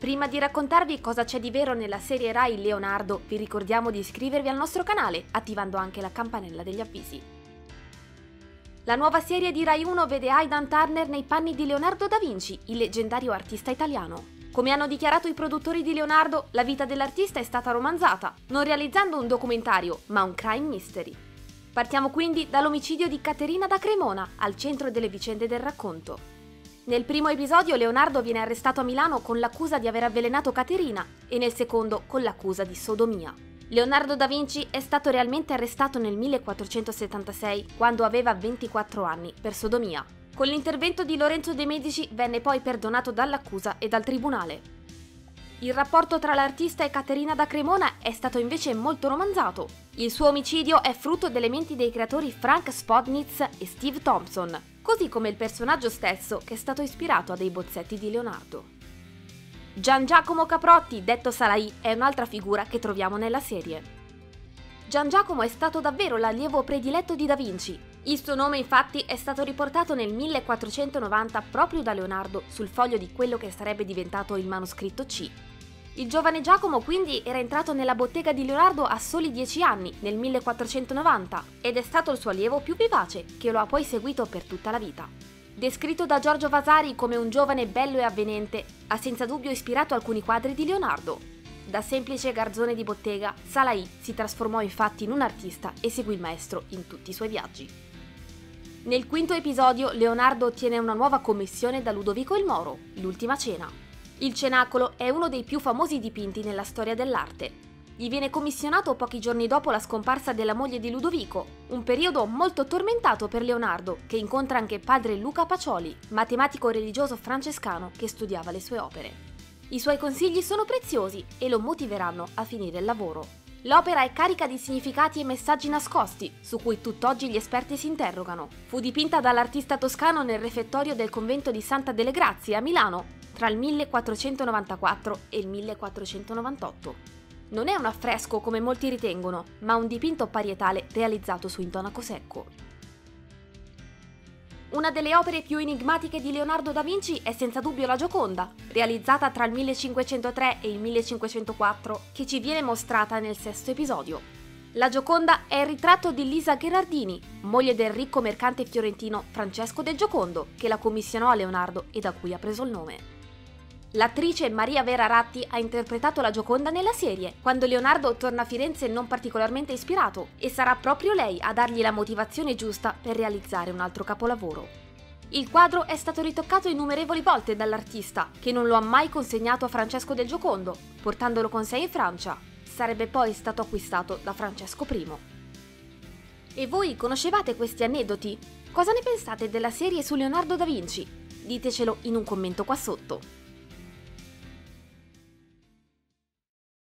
Prima di raccontarvi cosa c'è di vero nella serie Rai Leonardo, vi ricordiamo di iscrivervi al nostro canale, attivando anche la campanella degli avvisi. La nuova serie di Rai 1 vede Aidan Turner nei panni di Leonardo da Vinci, il leggendario artista italiano. Come hanno dichiarato i produttori di Leonardo, la vita dell'artista è stata romanzata, non realizzando un documentario, ma un crime mystery. Partiamo quindi dall'omicidio di Caterina da Cremona, al centro delle vicende del racconto. Nel primo episodio Leonardo viene arrestato a Milano con l'accusa di aver avvelenato Caterina e nel secondo con l'accusa di sodomia. Leonardo da Vinci è stato realmente arrestato nel 1476, quando aveva 24 anni, per sodomia. Con l'intervento di Lorenzo de' Medici venne poi perdonato dall'accusa e dal tribunale. Il rapporto tra l'artista e Caterina da Cremona è stato invece molto romanzato. Il suo omicidio è frutto delle menti dei creatori Frank Spodnitz e Steve Thompson, così come il personaggio stesso che è stato ispirato a dei bozzetti di Leonardo. Gian Giacomo Caprotti, detto Salai, è un'altra figura che troviamo nella serie. Gian Giacomo è stato davvero l'allievo prediletto di Da Vinci. Il suo nome infatti è stato riportato nel 1490 proprio da Leonardo sul foglio di quello che sarebbe diventato il manoscritto C. Il giovane Giacomo quindi era entrato nella bottega di Leonardo a soli 10 anni, nel 1490, ed è stato il suo allievo più vivace, che lo ha poi seguito per tutta la vita. Descritto da Giorgio Vasari come un giovane bello e avvenente, ha senza dubbio ispirato alcuni quadri di Leonardo, da semplice garzone di bottega, Salai si trasformò infatti in un artista e seguì il maestro in tutti i suoi viaggi. Nel quinto episodio Leonardo ottiene una nuova commissione da Ludovico il Moro, L'ultima cena. Il cenacolo è uno dei più famosi dipinti nella storia dell'arte. Gli viene commissionato pochi giorni dopo la scomparsa della moglie di Ludovico, un periodo molto tormentato per Leonardo, che incontra anche padre Luca Pacioli, matematico religioso francescano che studiava le sue opere. I suoi consigli sono preziosi e lo motiveranno a finire il lavoro. L'opera è carica di significati e messaggi nascosti, su cui tutt'oggi gli esperti si interrogano. Fu dipinta dall'artista toscano nel refettorio del convento di Santa delle Grazie a Milano tra il 1494 e il 1498. Non è un affresco come molti ritengono, ma un dipinto parietale realizzato su intonaco secco. Una delle opere più enigmatiche di Leonardo da Vinci è senza dubbio la Gioconda, realizzata tra il 1503 e il 1504, che ci viene mostrata nel sesto episodio. La Gioconda è il ritratto di Lisa Gherardini, moglie del ricco mercante fiorentino Francesco del Giocondo, che la commissionò a Leonardo e da cui ha preso il nome. L'attrice Maria Vera Ratti ha interpretato la Gioconda nella serie, quando Leonardo torna a Firenze non particolarmente ispirato, e sarà proprio lei a dargli la motivazione giusta per realizzare un altro capolavoro. Il quadro è stato ritoccato innumerevoli volte dall'artista, che non lo ha mai consegnato a Francesco del Giocondo, portandolo con sé in Francia. Sarebbe poi stato acquistato da Francesco I. E voi conoscevate questi aneddoti? Cosa ne pensate della serie su Leonardo da Vinci? Ditecelo in un commento qua sotto.